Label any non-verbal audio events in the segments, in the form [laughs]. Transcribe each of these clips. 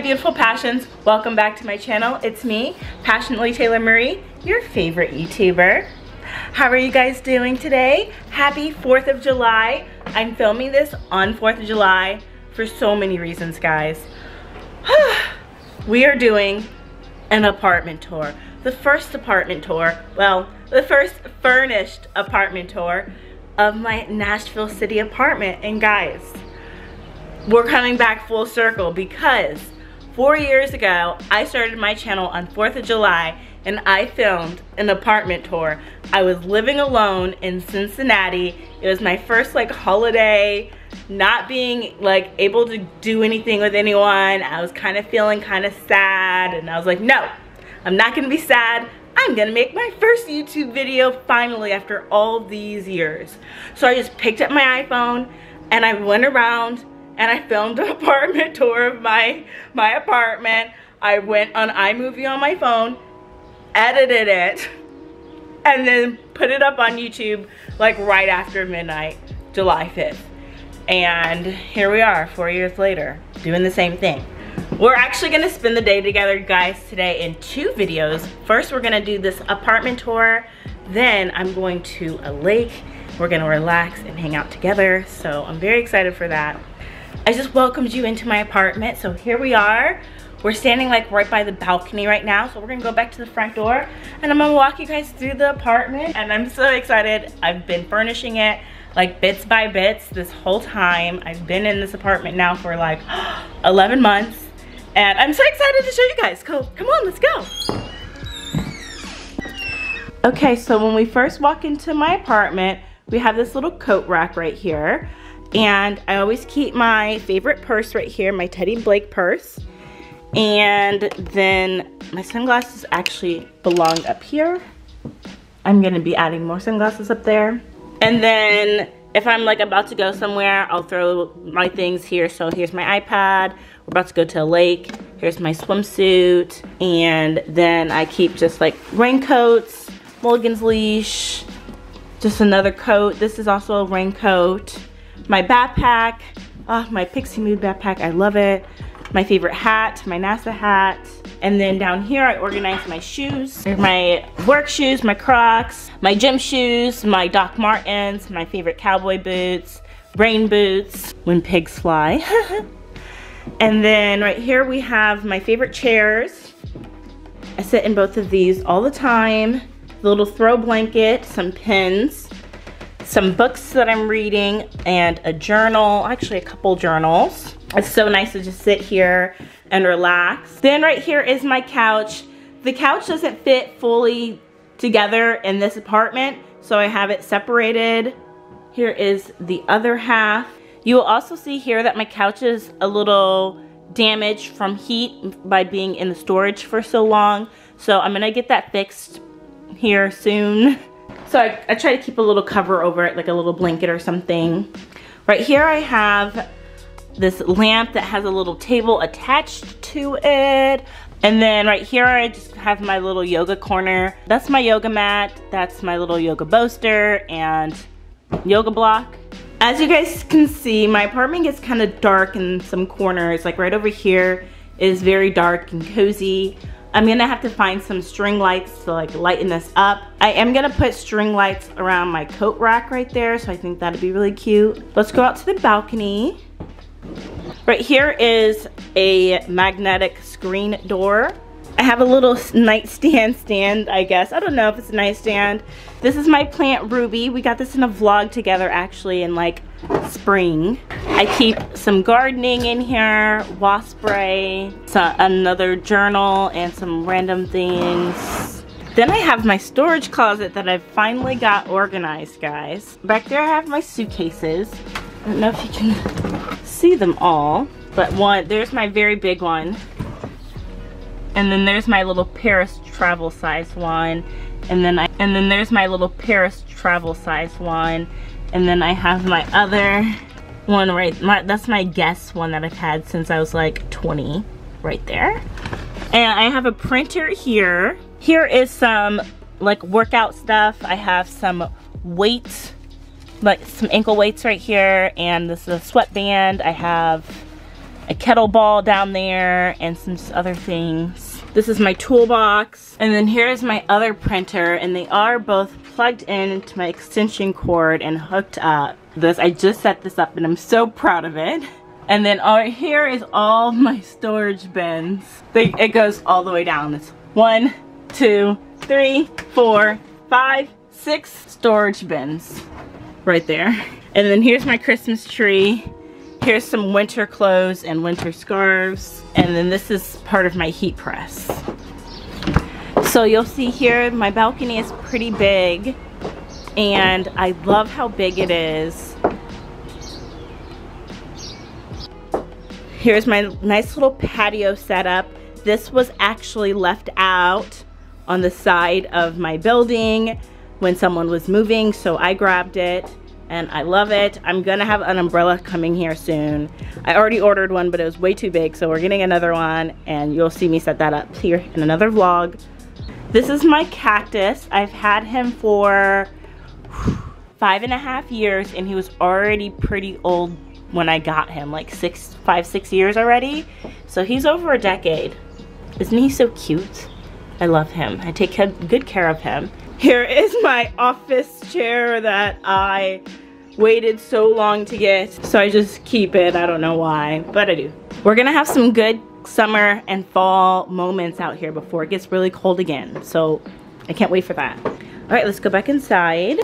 beautiful passions, welcome back to my channel. It's me, Passionately Taylor Marie, your favorite YouTuber. How are you guys doing today? Happy 4th of July. I'm filming this on 4th of July for so many reasons, guys. [sighs] we are doing an apartment tour. The first apartment tour, well, the first furnished apartment tour of my Nashville City apartment. And guys, we're coming back full circle because four years ago, I started my channel on 4th of July and I filmed an apartment tour. I was living alone in Cincinnati. It was my first like holiday, not being like able to do anything with anyone. I was kind of feeling kind of sad and I was like, no, I'm not gonna be sad. I'm gonna make my first YouTube video finally after all these years. So I just picked up my iPhone and I went around and I filmed an [laughs] apartment tour of my, my apartment. I went on iMovie on my phone, edited it, and then put it up on YouTube like right after midnight, July 5th. And here we are, four years later, doing the same thing. We're actually gonna spend the day together, guys, today in two videos. First, we're gonna do this apartment tour. Then I'm going to a lake. We're gonna relax and hang out together. So I'm very excited for that. I just welcomed you into my apartment. So here we are. We're standing like right by the balcony right now. So we're gonna go back to the front door and I'm gonna walk you guys through the apartment. And I'm so excited. I've been furnishing it like bits by bits this whole time. I've been in this apartment now for like [gasps] 11 months. And I'm so excited to show you guys. Come, come on, let's go. Okay, so when we first walk into my apartment, we have this little coat rack right here. And I always keep my favorite purse right here, my Teddy Blake purse. And then my sunglasses actually belong up here. I'm gonna be adding more sunglasses up there. And then if I'm like about to go somewhere, I'll throw my things here. So here's my iPad. We're about to go to a lake. Here's my swimsuit. And then I keep just like raincoats, Mulligan's leash, just another coat. This is also a raincoat my backpack, oh, my Pixie Mood backpack, I love it. My favorite hat, my NASA hat. And then down here, I organize my shoes. my work shoes, my Crocs, my gym shoes, my Doc Martens, my favorite cowboy boots, rain boots, when pigs fly. [laughs] and then right here we have my favorite chairs. I sit in both of these all the time. The little throw blanket, some pins, some books that I'm reading and a journal, actually a couple journals. It's so nice to just sit here and relax. Then right here is my couch. The couch doesn't fit fully together in this apartment, so I have it separated. Here is the other half. You will also see here that my couch is a little damaged from heat by being in the storage for so long. So I'm gonna get that fixed here soon. [laughs] So I, I try to keep a little cover over it, like a little blanket or something. Right here I have this lamp that has a little table attached to it. And then right here I just have my little yoga corner. That's my yoga mat. That's my little yoga bolster and yoga block. As you guys can see, my apartment gets kind of dark in some corners. Like right over here is very dark and cozy. I'm gonna have to find some string lights to like lighten this up. I am gonna put string lights around my coat rack right there, so I think that'd be really cute. Let's go out to the balcony. Right here is a magnetic screen door. I have a little nightstand stand, I guess. I don't know if it's a nightstand. This is my plant Ruby. We got this in a vlog together actually in like spring. I keep some gardening in here, wasp spray, another journal, and some random things. Then I have my storage closet that I've finally got organized, guys. Back there I have my suitcases. I don't know if you can see them all, but one, there's my very big one. And then there's my little Paris travel size one. And then I and then there's my little Paris travel size one. And then I have my other one right, my, that's my guess one that I've had since I was like 20, right there. And I have a printer here. Here is some like workout stuff. I have some weights, like some ankle weights right here. And this is a sweatband. I have a kettlebell down there and some other things. This is my toolbox. And then here's my other printer and they are both plugged into my extension cord and hooked up. This, I just set this up and I'm so proud of it. [laughs] And then over here is all [laughs] my storage bins. They, it goes all the way down. It's one, two, three, four, five, six storage bins right there. And then here's my Christmas tree. Here's some winter clothes and winter scarves. And then this is part of my heat press. So you'll see here, my balcony is pretty big. And I love how big it is. Here's my nice little patio setup. This was actually left out on the side of my building when someone was moving, so I grabbed it and I love it. I'm gonna have an umbrella coming here soon. I already ordered one, but it was way too big, so we're getting another one, and you'll see me set that up here in another vlog. This is my cactus. I've had him for five and a half years, and he was already pretty old when I got him, like six, five, six years already. So he's over a decade. Isn't he so cute? I love him. I take good care of him. Here is my office chair that I waited so long to get. So I just keep it. I don't know why, but I do. We're gonna have some good summer and fall moments out here before it gets really cold again. So I can't wait for that. All right, let's go back inside.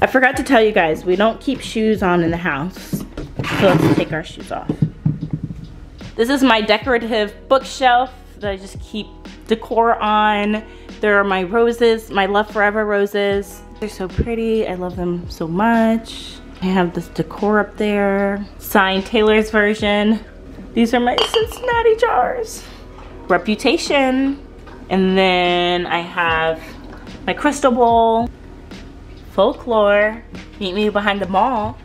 I forgot to tell you guys, we don't keep shoes on in the house. So let's take our shoes off. This is my decorative bookshelf that I just keep decor on. There are my roses, my Love Forever roses. They're so pretty. I love them so much. I have this decor up there. Signed Taylor's version. These are my Cincinnati jars. Reputation. And then I have my crystal bowl. Folklore. Meet me behind the mall.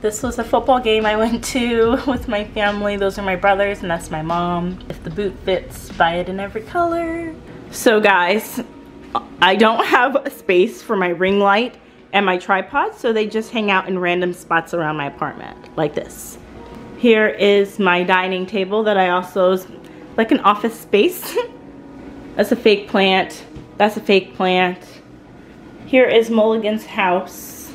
This was a football game I went to [laughs] with my family. Those are my brothers and that's my mom. If the boot fits, buy it in every color. So guys, I don't have a space for my ring light and my tripod, so they just hang out in random spots around my apartment, like this. Here is my dining table that I also, like an office space. [laughs] That's a fake plant. That's a fake plant. Here is Mulligan's house.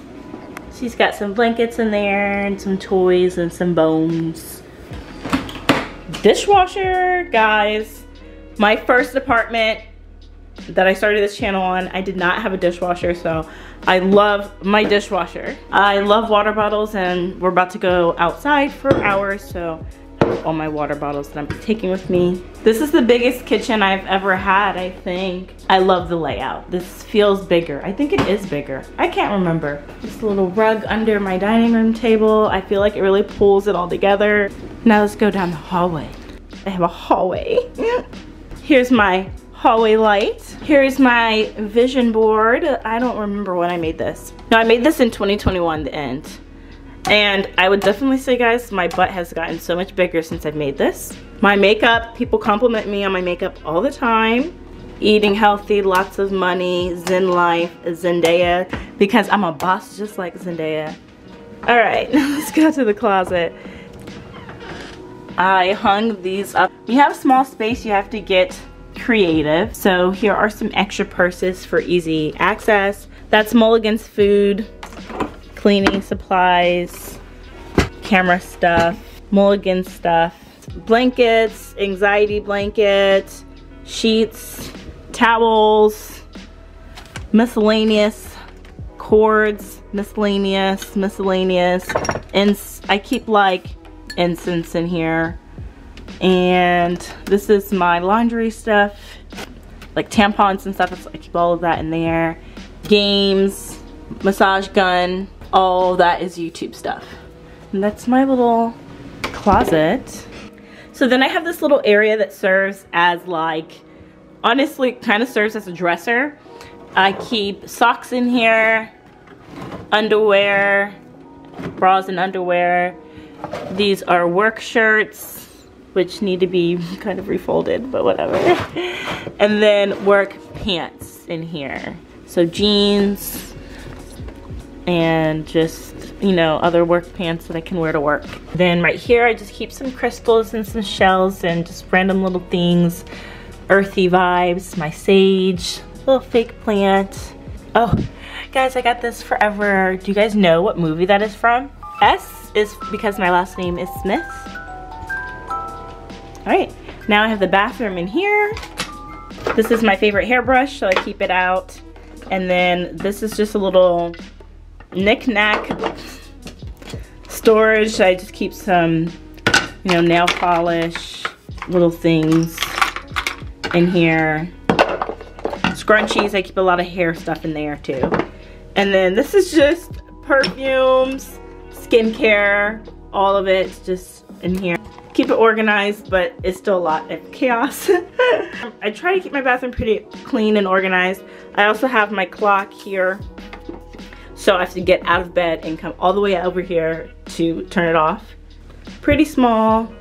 She's got some blankets in there and some toys and some bones. Dishwasher, guys my first apartment that I started this channel on, I did not have a dishwasher, so I love my dishwasher. I love water bottles and we're about to go outside for hours, so all my water bottles that I'm taking with me. This is the biggest kitchen I've ever had, I think. I love the layout. This feels bigger. I think it is bigger. I can't remember. Just a little rug under my dining room table. I feel like it really pulls it all together. Now let's go down the hallway. I have a hallway. [laughs] Here's my hallway light. Here's my vision board. I don't remember when I made this. No, I made this in 2021, the end. And I would definitely say, guys, my butt has gotten so much bigger since I've made this. My makeup, people compliment me on my makeup all the time. Eating healthy, lots of money, Zen life, Zendaya, because I'm a boss just like Zendaya. All right, [laughs] let's go to the closet. I hung these up. You have small space, you have to get creative. So here are some extra purses for easy access. That's Mulligan's food, cleaning supplies, camera stuff, Mulligan stuff, blankets, anxiety blankets, sheets, towels, miscellaneous cords, miscellaneous, miscellaneous, and I keep like incense in here. And this is my laundry stuff, like tampons and stuff. I keep all of that in there. Games, massage gun, all that is YouTube stuff. And that's my little closet. So then I have this little area that serves as like, honestly kind of serves as a dresser. I keep socks in here, underwear, bras and underwear, these are work shirts, which need to be kind of refolded, but whatever. and then work pants in here. So jeans and just you know, other work pants that I can wear to work. Then right here, I just keep some crystals and some shells and just random little things. Earthy vibes, my sage, little fake plant. Oh, guys, I got this forever. Do you guys know what movie that is from? S is because my last name is Smith. All right, now I have the bathroom in here. This is my favorite hairbrush, so I keep it out. And then this is just a little knick-knack storage. I just keep some, you know, nail polish, little things in here. Scrunchies, I keep a lot of hair stuff in there too. And then this is just perfumes, skincare, all of it just in here. Keep it organized, but it's still a lot of chaos. [laughs] I try to keep my bathroom pretty clean and organized. I also have my clock here. So I have to get out of bed and come all the way over here to turn it off. Pretty small,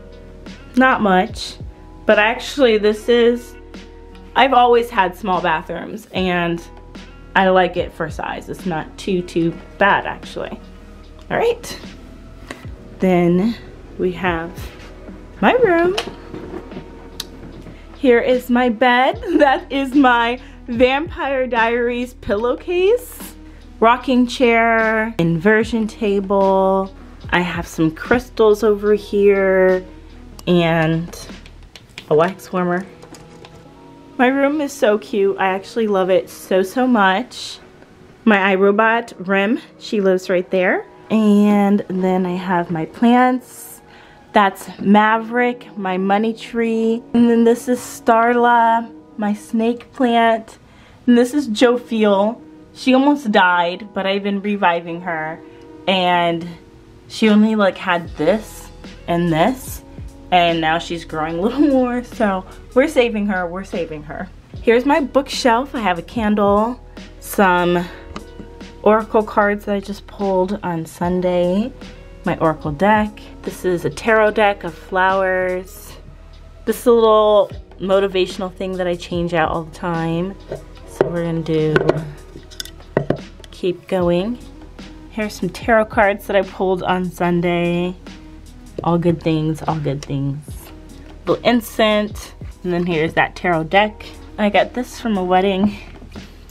not much. But actually this is, I've always had small bathrooms and I like it for size. It's not too, too bad actually. All right. Then we have my room. Here is my bed. [laughs] That is my Vampire Diaries pillowcase, rocking chair, inversion table. I have some crystals over here and a wax warmer. My room is so cute. I actually love it so, so much. My iRobot, Rim, she lives right there. And then I have my plants that's Maverick, my money tree. And then this is Starla, my snake plant. And this is Jophiel. She almost died, but I've been reviving her. And she only like had this and this. And now she's growing a little more. So we're saving her, we're saving her. Here's my bookshelf. I have a candle, some oracle cards that I just pulled on Sunday my oracle deck. This is a tarot deck of flowers. This is a little motivational thing that I change out all the time. So we're gonna do, keep going. Here's some tarot cards that I pulled on Sunday. All good things, all good things. Little incense, and then here's that tarot deck. I got this from a wedding.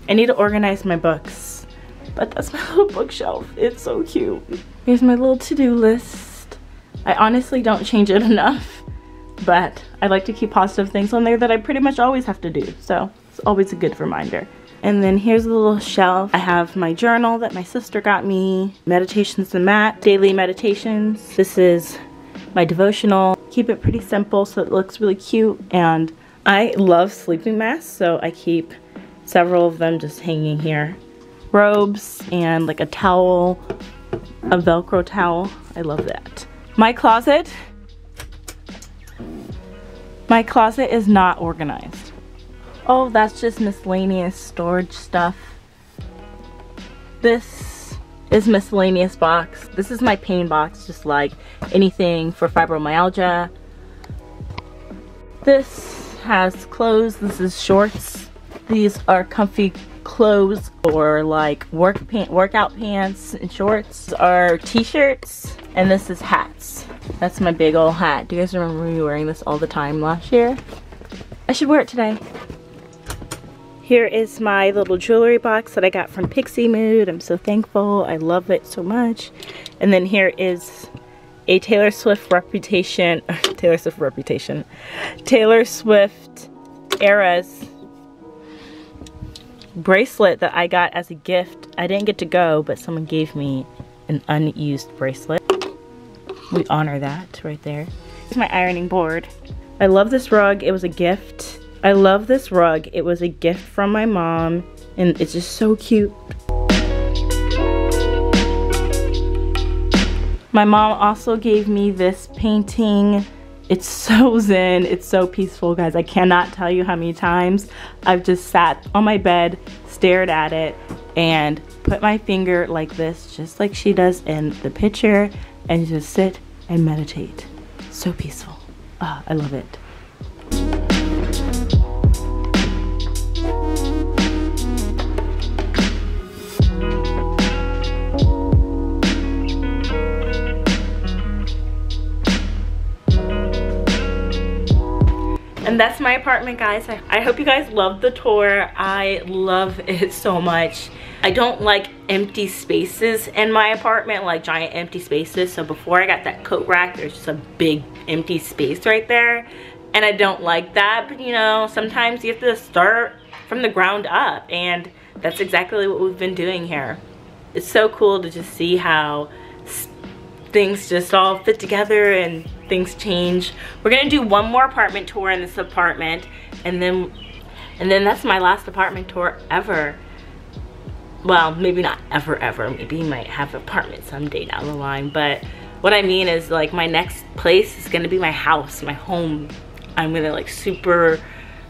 I need to organize my books, but that's my [laughs] little bookshelf. It's so cute. Here's my little to-do list. I honestly don't change it [laughs] enough, but I like to keep positive things on there that I pretty much always have to do. So it's always a good reminder. And then here's a little shelf. I have my journal that my sister got me, Meditations and Mat, Daily Meditations. This is my devotional. Keep it pretty simple so it looks really cute. And I love sleeping masks, so I keep several of them just hanging here. Robes and like a towel a Velcro towel. I love that. My closet. My closet is not organized. Oh, that's just miscellaneous storage stuff. This is miscellaneous box. This is my pain box, just like anything for fibromyalgia. This has clothes. This is shorts. These are comfy clothes or like work pant workout pants and shorts are t-shirts and this is hats. That's my big old hat. Do you guys remember me wearing this all the time last year? I should wear it today. Here is my little jewelry box that I got from Pixie Mood. I'm so thankful. I love it so much. And then here is a Taylor Swift reputation [laughs] Taylor Swift reputation. Taylor Swift eras bracelet that I got as a gift. I didn't get to go, but someone gave me an unused bracelet. We honor that right there. It's my ironing board. I love this rug. It was a gift. I love this rug. It was a gift from my mom, and it's just so cute. My mom also gave me this painting it's so zen, it's so peaceful, guys. I cannot tell you how many times I've just sat on my bed, stared at it, and put my finger like this, just like she does in the picture, and just sit and meditate. So peaceful. Ah, I love it. That's my apartment guys. I, I hope you guys love the tour. I love it so much. I don't like empty spaces in my apartment like giant empty spaces. So before I got that coat rack there's just a big empty space right there. And I don't like that but you know sometimes you have to start from the ground up. And that's exactly what we've been doing here. It's so cool to just see how things just all fit together and things change. We're gonna do one more apartment tour in this apartment and then and then that's my last apartment tour ever. Well, maybe not ever ever. Maybe you might have an apartment someday down the line, but what I mean is like my next place is gonna be my house, my home. I'm gonna like super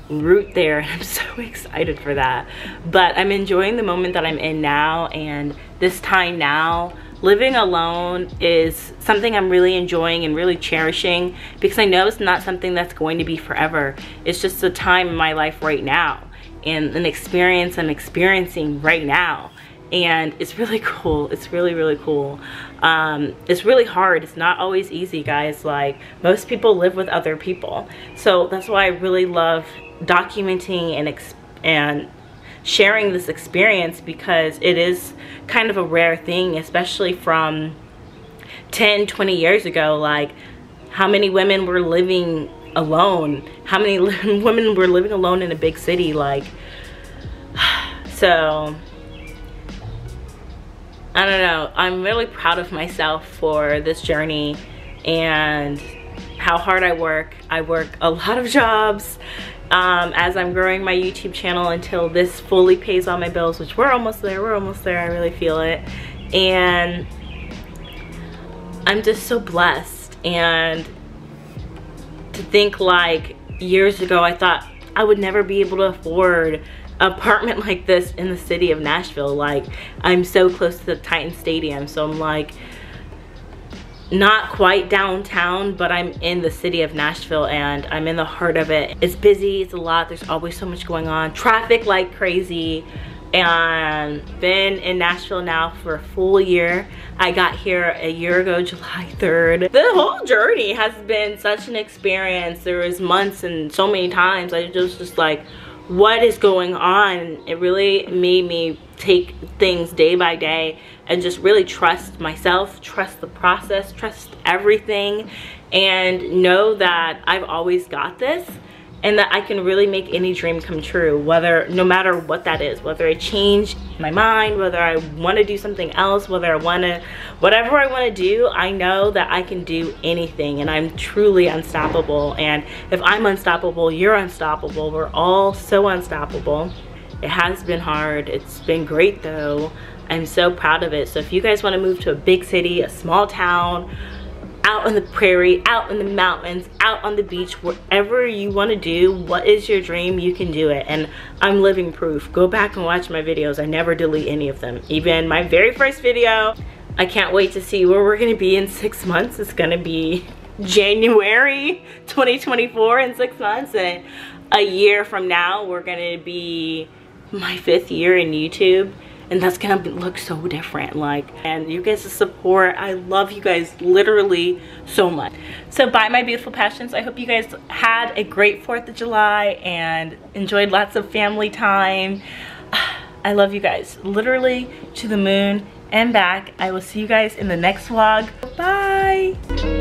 root there and [laughs] I'm so excited for that. But I'm enjoying the moment that I'm in now and this time now living alone is something I'm really enjoying and really cherishing because I know it's not something that's going to be forever. It's just a time in my life right now and an experience I'm experiencing right now. And it's really [laughs] cool. It's really, really cool. Um, it's really hard. It's not always easy, guys. Like, most people live with other people. So that's why I really love documenting and, and sharing this experience because it is kind of a rare thing, especially from 10, 20 years ago. Like, how many women were living alone? How many [laughs] women were living alone in a big city? Like, [sighs] so, I don't know. I'm really proud of myself for this journey and how hard I work. I work a lot of jobs um, as I'm growing my YouTube channel until this fully pays all my bills, which we're almost there, we're almost there, I really feel it. And I'm just so blessed. And to think like years ago, I thought I would never be able to afford apartment [laughs] like this in the city of Nashville. Like I'm so close to the Titan Stadium. So I'm like, not quite downtown, but I'm in the city of Nashville and I'm in the heart of it. It's busy, it's a lot, there's always so much going on. Traffic like crazy and been in Nashville now for a full year. I got here a year ago, [laughs] July 3rd. The whole journey has been such an experience. There was months and so many times I just just like, what is going on? It really made me take things day by day and just really trust myself, trust the process, trust everything, and know that I've always got this and that I can really make any dream come true, whether, no matter what that is, whether I change my mind, whether I wanna do something else, whether I wanna, whatever I wanna do, I know that I can do anything and I'm truly unstoppable. And if I'm unstoppable, you're unstoppable. We're all so unstoppable. It has been hard. It's been great though. I'm so proud of it. So if you guys wanna move to a big city, a small town, out on the prairie, out in the mountains, out on the beach, wherever you want to do, what is your dream, you can do it. And I'm living proof. Go back and watch my videos. I never delete any of them. Even my very first video, I can't wait to see where we're going to be in six months. It's going to be January 2024 in six months. And a year from now, we're going to be my fifth year in YouTube and that's gonna look so different like and you guys' support i love you guys literally so much. So bye my beautiful passions. I hope you guys had a great fourth of july and enjoyed lots of family time. [sighs] I love you guys literally to the moon and back. I will see you guys in the next vlog. Bye